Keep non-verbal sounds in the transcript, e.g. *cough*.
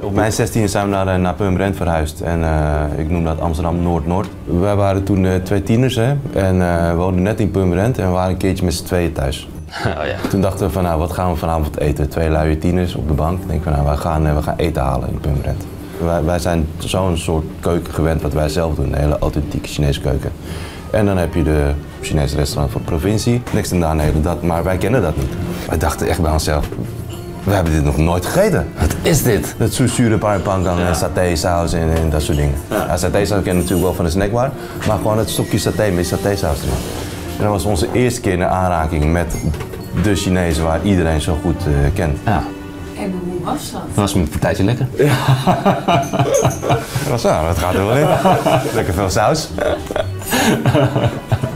Op mijn 16 zijn we naar, eh, naar Purmerend verhuisd en eh, ik noem dat Amsterdam Noord-Noord. Wij waren toen eh, twee tieners hè, en we woonden net in Purmerend en we waren een keertje met z'n tweeën thuis. *laughs* Oh ja. Toen dachten we van nou, wat gaan we vanavond eten? Twee luie tieners op de bank. Denk van nou, we gaan, we gaan eten halen in Purmerend. Wij, wij zijn zo'n soort keuken gewend wat wij zelf doen, een hele authentieke Chinese keuken. En dan heb je de Chinese restaurant van de provincie, niks en daar, nee, dat, maar wij kennen dat niet. Wij dachten echt bij onszelf, we hebben dit nog nooit gegeten. Wat is dit? Dat soesure paardenpangang en satésaus en, en dat soort dingen. Ja. satésaus ken je natuurlijk wel van de snackbar, maar gewoon het stokje saté met satésaus erin. En dat was onze eerste keer in aanraking met de Chinezen waar iedereen zo goed eh, kent. Ja. En hoe was dat? Dat was met een partijtje lekker. *laughs* Dat was zo, dat gaat er wel in. Lekker veel saus. *laughs*